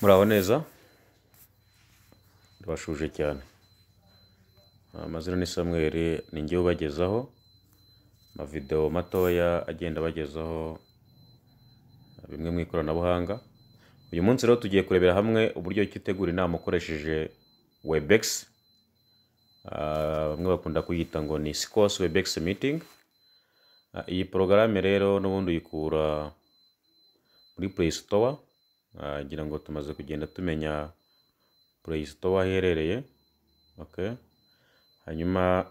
muraho neza ndabashuje cyane amazina ni samweri ni njye ubagezaho amavidewo matoya agenda abagezaho bimwe mu ikoranabuhanga uyu munsi rero tugiye kurebera hamwe uburyo ki utegura inama ukoresheje webex. Bamwe bakunda kuyita ngo ni scos webex meeting. Iyi porogaramu rero n'ubundi uyikura muri play store ngira ngo tumaze kugenda tumenya play store aho iherereye okay. hanyuma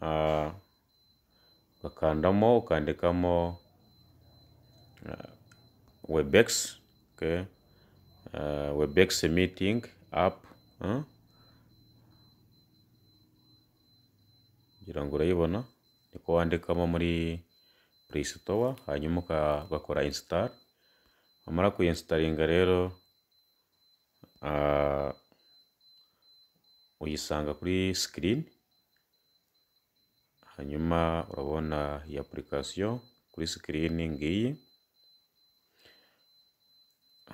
ah, ugakandamo ukandikamo ah, webex okay. Ah, webex meeting app ah. ngira ngo urayibona niko wandikamo muri play store hanyuma ugakora install wamara kuyinstaringa rero ah, uyisanga kuri screen hanyuma urabona iyi application kuri screen ngiyi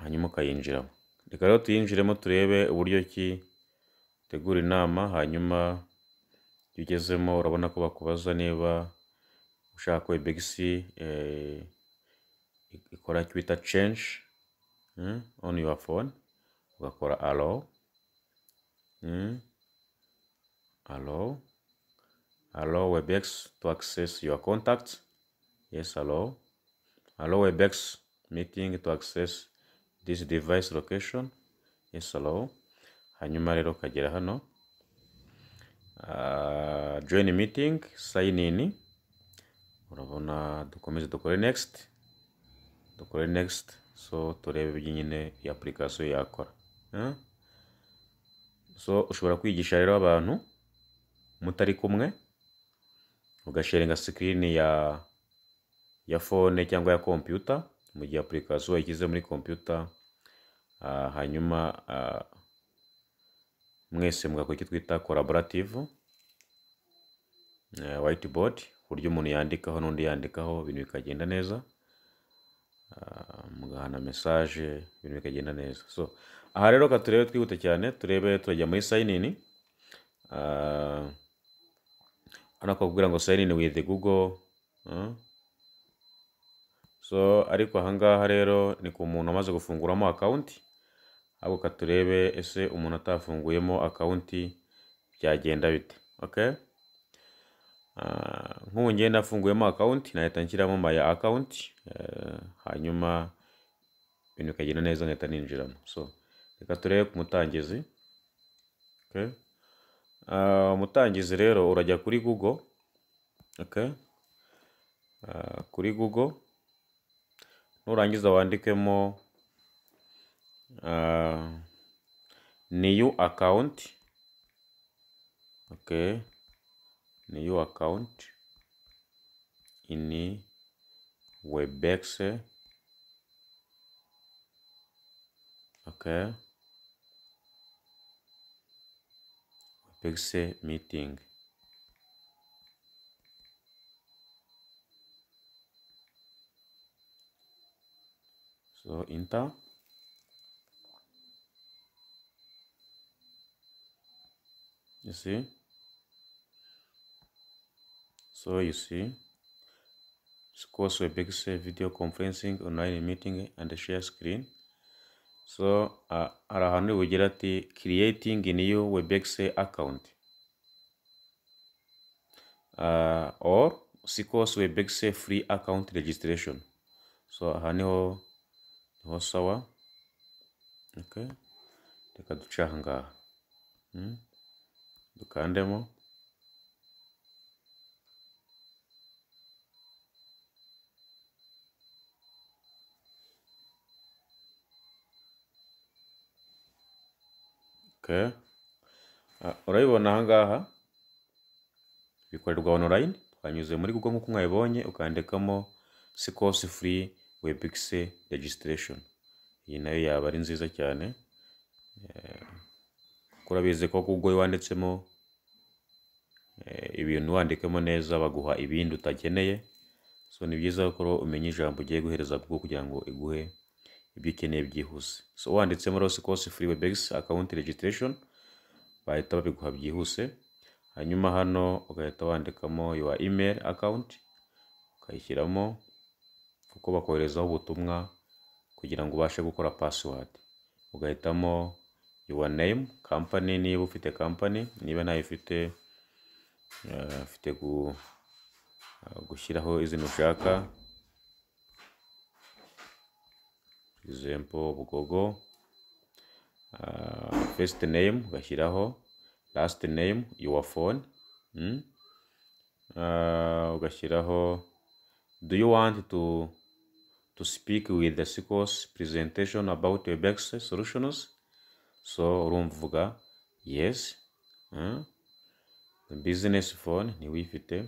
hanyuma ukayinjiramo. Reka rero tuyinjiremo turebe uburyo ki utegura inama hanyuma iyo ugezemo urabona ko bakubaza niba ushaka eh, ikora bita change mm, on your phone. Ugakora allow mm, allow allow webex to access your contacts. Yes allow. Allow webex meeting to access this device location. Yes allow. Hanyuma rero ukagera hano. Uh, join meeting sign in. Urabona dukomeze dukore next dukore next so turebe ibyo nyine iyi application yakora so ushobora kwigisha rero abantu mutari kumwe ugasharinga screen ya ya phone cyangwa ya computer mu gihe application wayishyize muri computer ah, hanyuma ah, mwese mugakora icyo twita collaborative eh, whiteboard ku buryo umuntu yandikaho n'undi yandikaho ibintu bikagenda neza. Mugahana message ibintu bikagenda neza. So aha rero ka turebe twihute cyane turebe turajya muri sign in. Ah, hano bakubwira ngo with google ah. so ariko ahangaha rero ni ku muntu umaze gufunguramo account ahubwo turebe ese umuntu atafunguyemo akawunti byagenda bite? Okay? Nk'ubu njye nafunguyemo akawunti nahita nshyiramo maya akawunti hanyuma ibintu bikagenda neza nkahita ninjiramo so reka turebe ku mutangizi okay. Ah, umutangizi rero urajya kuri google. Ah, kuri google nurangiza wandikemo new account okay new account in webex okay? Webex meeting. So enter. You see so you see Scores Webex video conferencing online meeting and share screen. So hari ahantu bugira ati creating new Webex account. Uh, or Scores Webex free account registration. So aha ni ho ni ho sawa okay. Reka duce aha ngaha hmm? dukandemo urabibona aha ngaha bikorerwa online twanyuze muri google nk'uko mwabibonye ukandikamo scos free webex registration. Iyi na yo yaba ari nziza cyane. Eh, kuko urabizi ko iyo wanditsemo eh, ibintu wandikamo neza baguha ibindi utakeneye. So ni byiza ko umenya ijambo ugiye guhereza kugira ngo iguhe ibyo ukeneye byihuse. So wanditsemo rero sikose free webex account registration bahita babiguha byihuse. Hanyuma hano ugahita wandikamo your email account ukayishyiramo kuko bakoherezaho ubutumwa kugira ngo ubashe gukora password. Ugahitamo your name company niba ufite company niba ntayo ufite eh, ufite eh, gushyiraho izina ushaka example bugogo. Uh, first name ugashyiraho last name your phone. Mm? uh, ugashyiraho do you want to to speak with the SQL's presentation about Webex solutions? So urumva uvuga yes. The business phone niba uyifite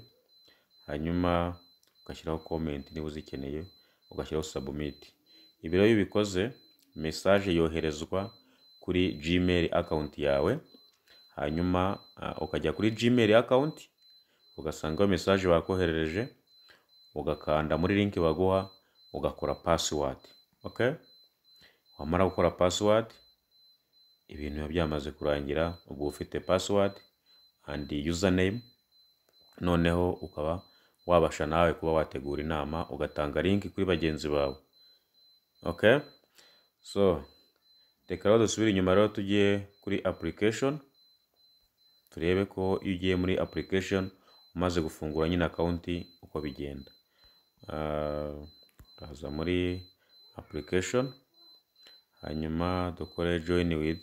hanyuma ugashyiraho comment niba uzikeneye ugashyiraho submit. Ibi rero iyo ubikoze message yoherezwa kuri gmail account yawe hanyuma ukajya kuri gmail account ugasangaho message bakoherereje ugakanda muri link baguha ugakora password okay wamara gukora password ibintu biba byamaze kurangira ubwo ufite password and username noneho ukaba wabasha nawe kuba wategura inama ugatanga link kuri bagenzi bawe. Okay so reka rero dusubire inyuma rero tujye kuri application turebe ko iyo ugiye muri application umaze gufungura nyine akawunti uko bigenda. Ah, uraza muri application hanyuma dukore join with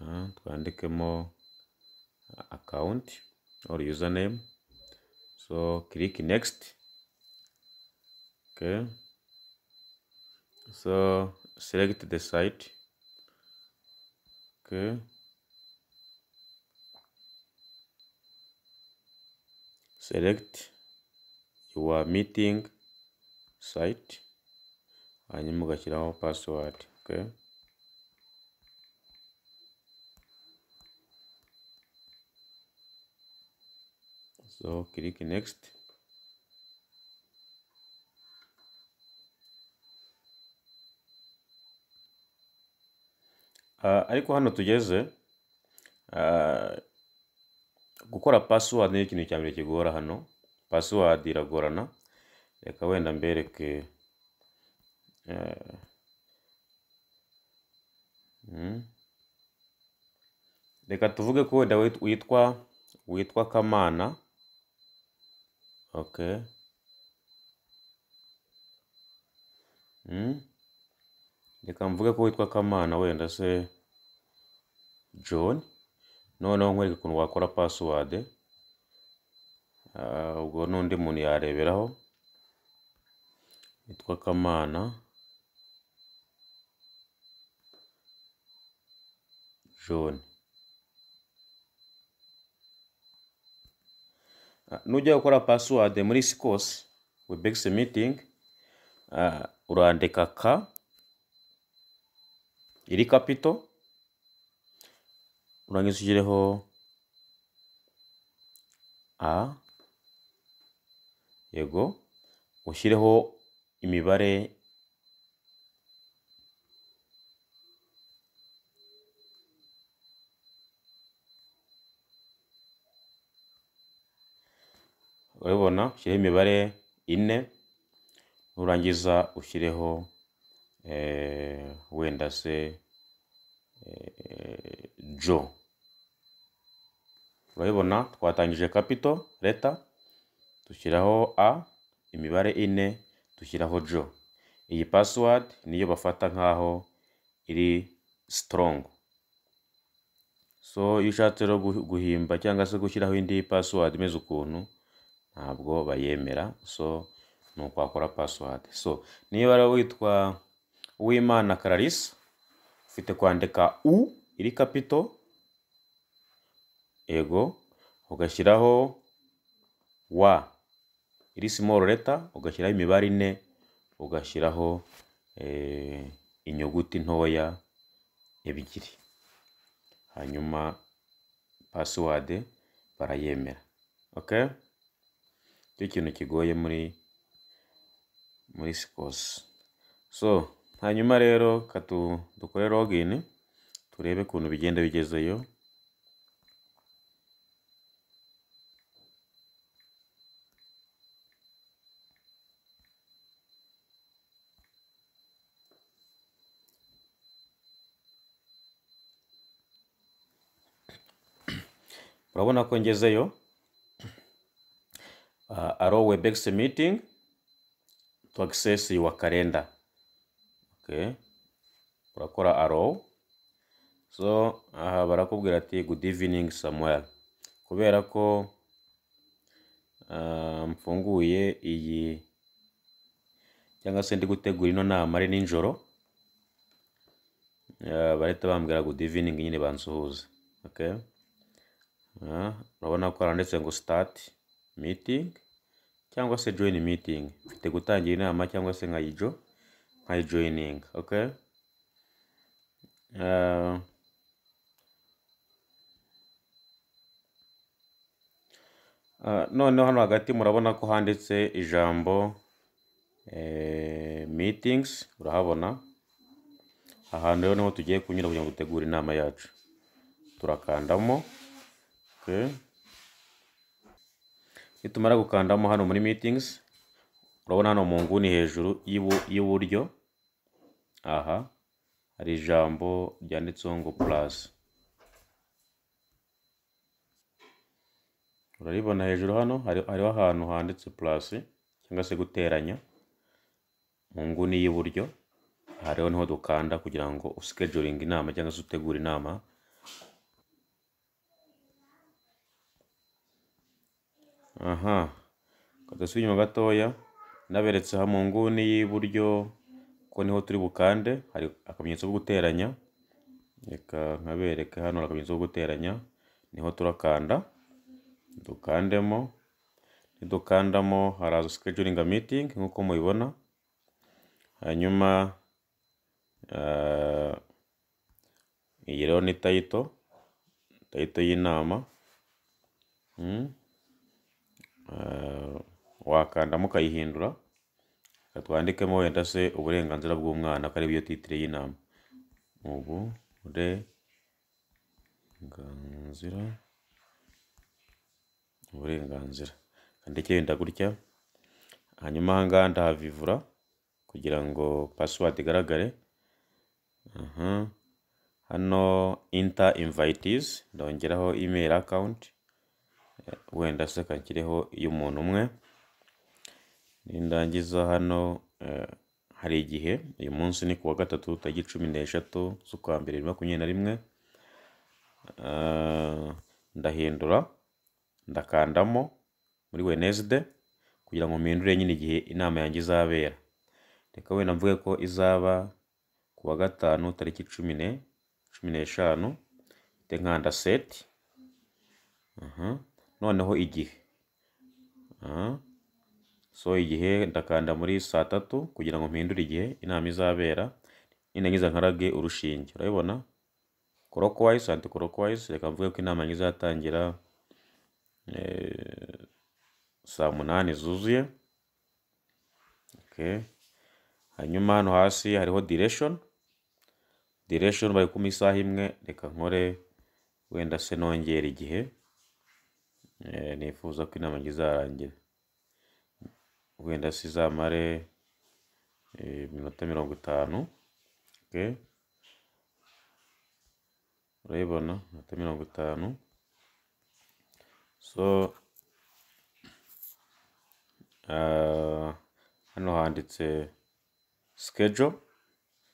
Ah, twandikemo account or username. So click next. Okay so select the site. Okay. Select your meeting site hanyuma ugashyiraho password. Okay. So click next ariko hano tugeze ah, gukora password ni ikintu cya mbere kigora hano password iragorana reka wenda mbereke eh, mm. reka tuvuge ko wenda wit- witwa witwa kamana okay mm. Reka mvuge ko witwa kamana wenda se john? Noneho nkwereke ukuntu wakora password Ah, ubwo n'undi muntu yareberaho witwa kamana john. Ah, nujya gukora password muri sikos webex meeting ah, urandika ka iri capital urangiza ushyireho a yego ushyireho imibare urabibona ushyireho imibare ine nurangiza ushyireho eh, wenda se eh, jo urabibona twatangije capital leta dushyiraho a imibare ine dushyiraho jo iyi password niyo bafata nk'aho iri strong. So iyo ushatse rero gu- guhimba cyangwa se gushyiraho indi password imeze ukuntu ntabwo bayemera. So ni uko wakora password. So niba witwa uwimana clarisse ufite kwandika u iri capital ego ugashyiraho wa iri small letter ugashyiraho imibare ine ugashyiraho eh, inyuguti ntoya ebyiri. Hanyuma password barayemera. Okay cyo kintu kigoye muri muri sikos so hanyuma rero dukore login turebe ukuntu bigenda bigezeyo. Urabona ko ngezeyo. Uh, allow webex meeting to access your calendar okay urakora allow so aha barakubwira ati good evening samuel. Kubera ko uh, mfunguye iyi cyangwa se ndi gutegura ino nama ari nijoro uh, barahita bambwira good evening nyine bansuhuza okay urabona ko haranditse ngo start meeting cyangwa se join meeting. Mfite gutangira inama cyangwa se nkayijo. Nkayijoining okay uh, noneho hano hagati murabona ko handitse ijambo eh, meetings urahabona? Ahantu rero ni ho tugiye kunyura kugira ngo dutegure inama yacu. Turakandamo nitumara gukandamo hano muri meetings urabona hano mu nguni hejuru y'iburyo. Aha. Hari ijambo ryanditseho ngo plus. Uraribona hejuru hano? Hariho ahantu handitse plus cyangwa se guteranya. Mu nguni y'iburyo aha rero ni ho dukanda kugira ngo uscheduling inama cyangwa se utegure inama. Aha. Kadasubira inyuma gatoya naberetse aha mu nguni y'iburyo. Ko ni ho turi bukande hari akamenyetso ko guteranya. Reka nkabereke hano hari akamenyetso ko guteranya. Niho turakanda. Dukandemo. Nidukandamo haraza scheduling a meeting nk'uko mubibona. Hanyuma uh, iyi rero ni tayito tayito y'inama. Hmm. wakandamo ukayihindura. Twandikemo wenda se uburenganzira bw'umwana ko ari byo titire y'inama uburenganzira uburenganzira. Kandike wenda gutya. Hanyuma ahangaha ndahavivura kugira ngo password igaragare. Hano inter invitees ndongeraho email account. Wenda se kanshyireho iy'umuntu umwe. Nindangiza hano hari igihe uyu munsi ni kuwa gatatu tariki cumi n'eshatu z'ukwa mbere makumyabiri na rimwe. Ndahindura ndakandamo muri Wednesday kugira ngo mpindure nyine igihe inama yanjye izabera. Reka wenda mvuge ko izaba kuwa gatanu tariki cumi ne cumi n'eshanu mfite nkanda seti noneho igihe. So igihe ndakanda muri saa tatu kugira ngo mpindure igihe inama izabera nindangiza nkarage urushinge. Urabibona? Clockwise anti clockwise reka mvuge ko inama izatangira saa munani zuzuye. Hanyuma hano hasi hariho duration duration bari kuma isaha imwe reka nkore wenda se nongera igihe nifuza ko inama izarangira wenda se izamare iminota mirongo itanu urabibona iminota mirongo itanu. So hano handitse schedule.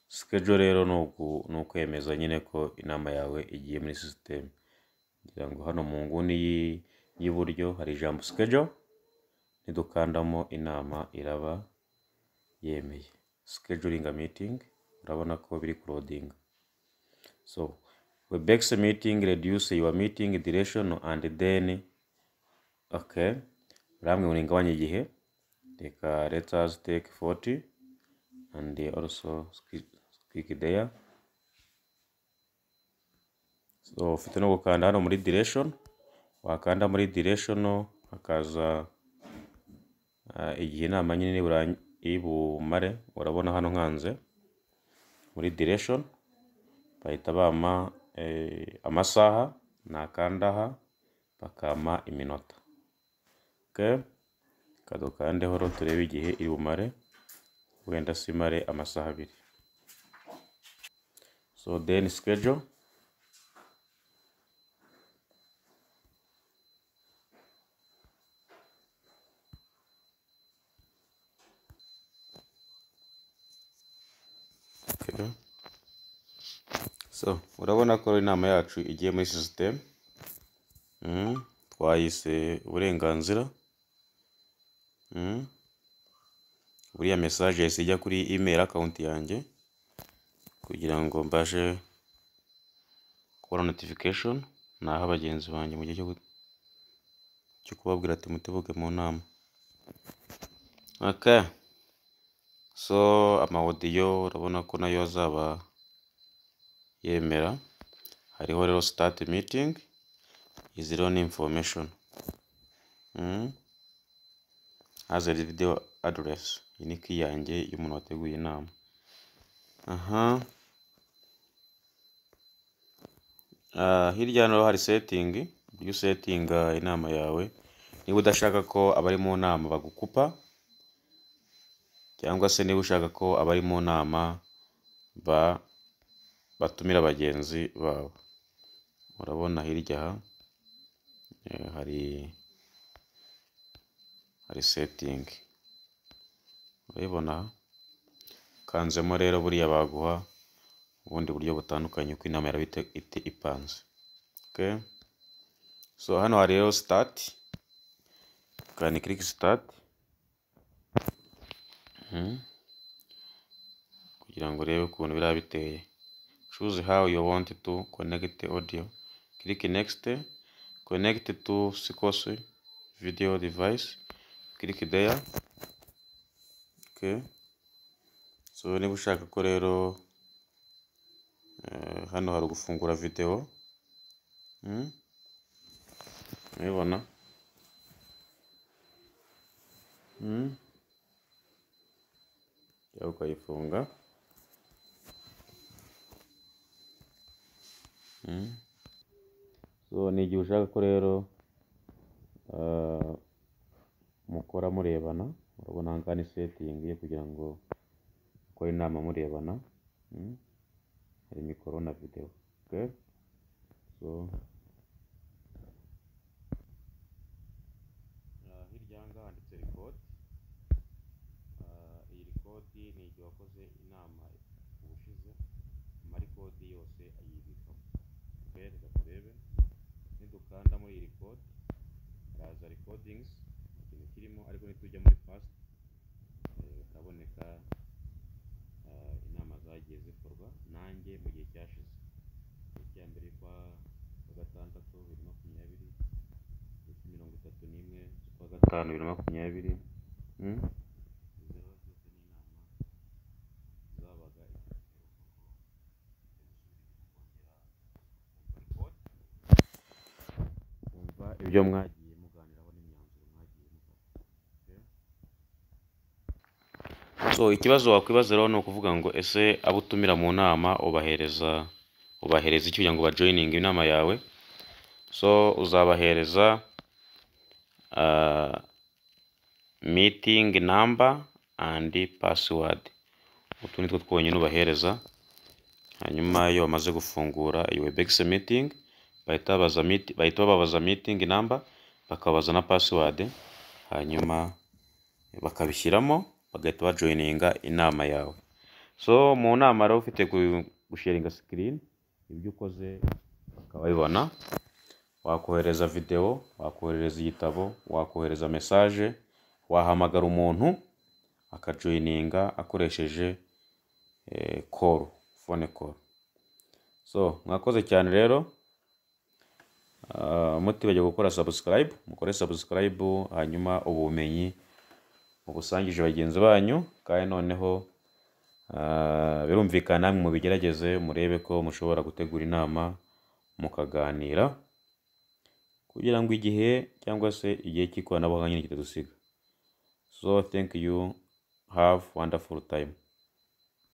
Schedule rero ni ukwemeza nyine ko inama yawe igiye muri sisiteme ngira ngo hano mu nguni y'iburyo hari ijambo schedule. Nidukandamo inama iraba yemeye. Scheduling a meeting urabona ko biri kurodinga so webex meeting reduce your meeting duration and then okay ramwe uringabanya igihe. Reka let us take 40 and also click there. So ufite no gukanda hano muri duration wakanda muri duration hakaza igihe inama nyine iri bumare urabona hano nkanze muri duration bahita bampa eh, amasaha nakanda aha bakampa iminota kadukandeho rero turebe igihe iri bumare wenda simare amasaha abiri. So then schedule. Okay. so urabona ko inama yacu igiye muri sisiteme mm. twayise uburenganzira buriya message yahise ijya kuri email account yanjye kugira ngo mbashe kubona notification naha bagenzi banjye mu gihe cyo kubabwira ati mutebuke mu nama okay so amawodiyo urabona ko na yo azaba yemera. Hariho rero start meeting izi rero ni information? Mm. haza video address. Iyi ni key yanjye y'umuntu wateguye inama. Aha. Ah, hirya hano hari setting. Uburyo usetinga inama yawe niba udashaka ko abari mu nama bagukupa cyangwa se niba ushaka ko abari mu nama ba batumira bagenzi babo urabona hirya aha eh, hari hari setting. Urabibona? Aha kanzemo rero buriya baguha ubundi buryo butandukanye uko inama ite- ipanze. So hano hari rero click start. Mhm. Kugira ngo urebe ukuntu biraba biteye. Choose how you want to connect audio. Click next connect to Sikosi video device. Click there. Okay. So niba ushaka ko rero eh, hano hari gufungura video. Mm? urabibona mm? Cyangwa ukayifunga mm? so ni igihe ushaka ko rero ah, mukora murebana urabona aha ngaha ni setting yo kugira ngo mukore inama murebana mm? hari mikoro na video okay? so Ah, hirya aha ngaha handitse record Ah, iyi record ni igihe wakoze inama ubushize amarikodi yose ayibikamo okay, reka turebe nidukanda muri iyi record haraza recordings ikintu kirimo ariko nitujya muri past hakaboneka inama zagiye zikorwa nanjye mu gihe cyashize igihe cya mbere kwa gatandatu bibiri makumyabiri mirongo itatu n'imwe z'ukwa gatanu bibiri makumyabiri mm? izi rero zose ni inama zabaga kumva ibyo mwagiye muganiraho n'imyanzuro mwagiye mufata okay? So ikibazo wakwibaza rero ni ukuvuga ngo ese abo utumira mu nama ubahereza ubahereza iki kugira ngo bajoyininge inama yawe? So uzabahereza ah, meeting number and password. Utu ni two twonyine ubahereza. Hanyuma iyo bamaze gufungura iyi webex meeting bahita bababaza meeting number bakabaza na password. Hanyuma bakabishyiramo. Bagahita bajoyininga inama yawe. So mu nama rero ufite gu- gusharinga screen ibyo ukoze bakaba babibona wakohereza video wakohereza igitabo wakohereza message wahamagara umuntu akajoyininga akoresheje call phone call. So mwakoze cyane rero Ah, mutibagiwe gukora subscribe mukore subscribe hanyuma ubumenyi mubusangije bagenzi banyu kandi noneho ah, birumvikana namwe mubigerageze murebe ko mushobora gutegura inama mukaganira kugira ngo igihe cyangwa se igihe cy'ikoranabuhanga nyine kitadusiga. So thank you. Have wonderful time.